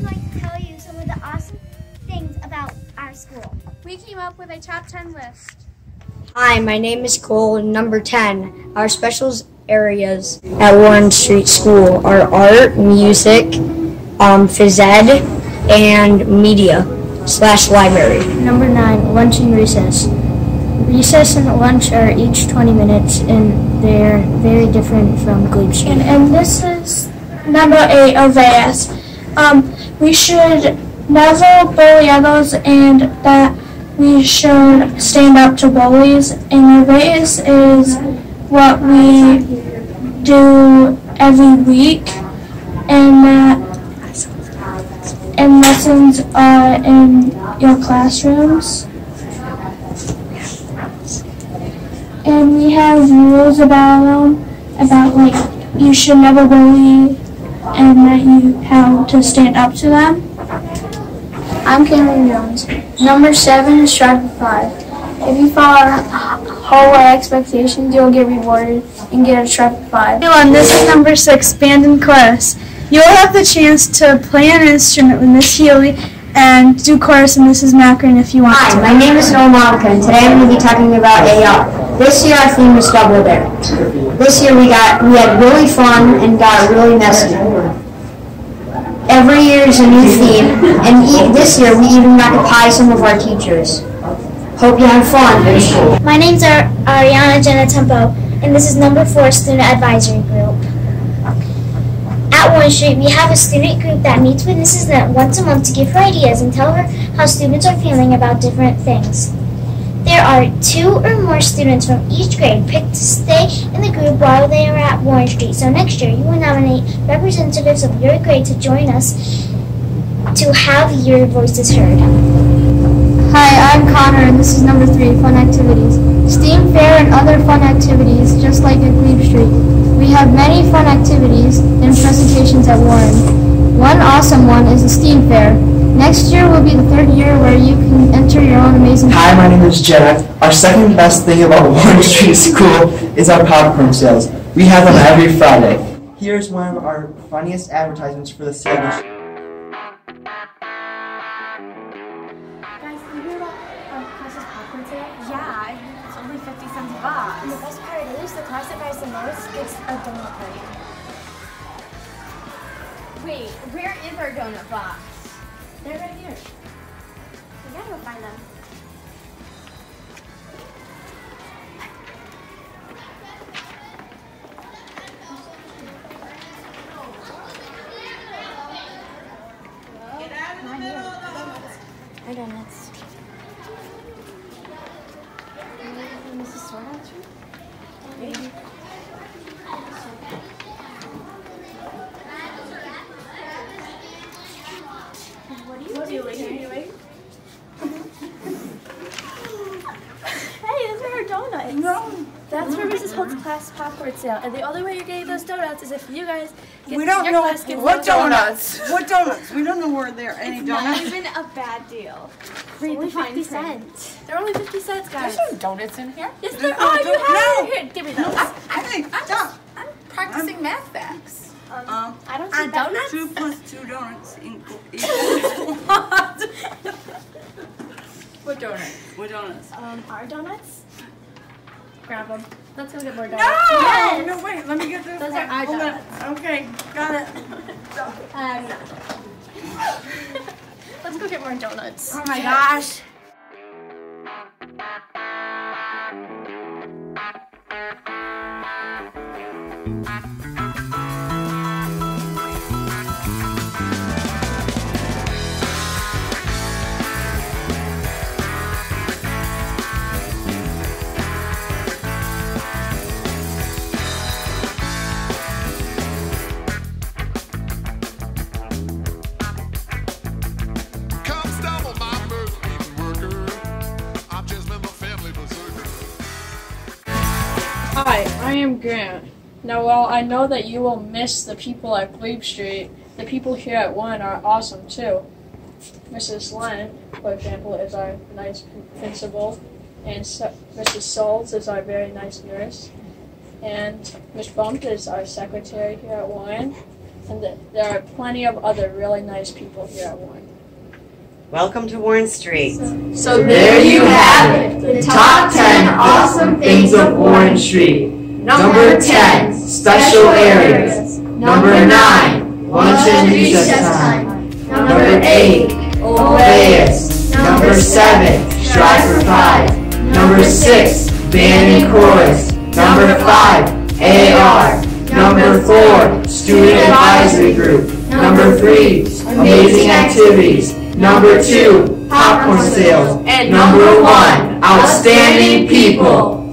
would going to tell you some of the awesome things about our school. We came up with a top 10 list. Hi, my name is Cole, number 10. Our specials areas at Warren Street School are art, music, um, phys ed, and media slash library. Number nine, lunch and recess. Recess and lunch are each 20 minutes, and they're very different from Glebe Street. And, and this is number eight Olweus. Um, we should never bully others, and that we should stand up to bullies. And Olweus is what we do every week, and that and lessons are in your classrooms. And we have rules about them, about like you should never bully and that you have to stand up to them. I'm Cameron Jones. Number seven is strive for five. If you follow hallway expectations, you'll get rewarded and get a strive for five. Dylan, this is number six, band in chorus. You'll have the chance to play an instrument with Miss Healy and do chorus with Mrs. Macron if you want Hi, to. my name is Noel Monica, and today I'm going to be talking about AR. This year our theme was Double Dare. This year we got we had really fun and got really messy. Every year is a new theme, and e- this year we even got to pie some of our teachers. Hope you have fun. My name's Ar- Ariana Jenna Tempo, and this is number four student advisory group. At Warren Street, we have a student group that meets with Mrs. Nett once a month to give her ideas and tell her how students are feeling about different things. There are two or more students from each grade picked to stay in the group while they are at Warren Street. So next year, you will nominate representatives of your grade to join us to have your voices heard. Hi, I'm Connor, and this is number three, fun activities. STEAM fair and other fun activities, just like at Glebe Street. We have many fun activities and presentations at Warren. One awesome one is the STEAM fair. Next year will be the third year where you can enter your own amazing. Hi, my name is Jenna. Our second best thing about Warren Street School is our popcorn sales. We have them every Friday. Here's one of our funniest advertisements for the sale. Guys, you hear about um, Class's popcorn sale? Yeah, it's only 50 cents a box. And the best part is, the class that buys the most gets a donut party. Wait, where is our donut box? They're right here. Go find them. Hi, donuts. Mrs. Sornat's room? What are you doing? Hey, those are her donuts. No. That's for Mrs. Holt's class popcorn sale. And the only way you're getting those donuts is if you guys get We don't your know class gets what those donuts. What donuts? We don't know where there are any donuts. It's not even a bad deal. Read Only the fine 50 print. cents. They're only 50 cents, guys. There's no donuts in here. Yes, oh, there no are. You have no. it. Here, give me those. I think our donuts? Grab them. Let's go get more donuts. No! Yes. No, wait. Let me get this. Those one. are our Hold on. Okay, got it. Um, let's go get more donuts. Oh my gosh. Hi, I am Grant. Now, while I know that you will miss the people at Glebe Street, the people here at Warren are awesome too. Mrs. Len, for example, is our nice principal, and Mrs. Souls is our very nice nurse, and Miss Bump is our secretary here at Warren, And th- there are plenty of other really nice people here at Warren. Welcome to Warren Street. So there you have it, the top 10 awesome things of Warren Street. Number 10, special areas. Number 9, lunch and recess time. Number 8, Olweus. Number 7, Strive for 5. Number 6, band and chorus. Number 5, AR. Number 4, student advisory group. Number 3, amazing activities. Number 2, popcorn sales. And number 1, outstanding people.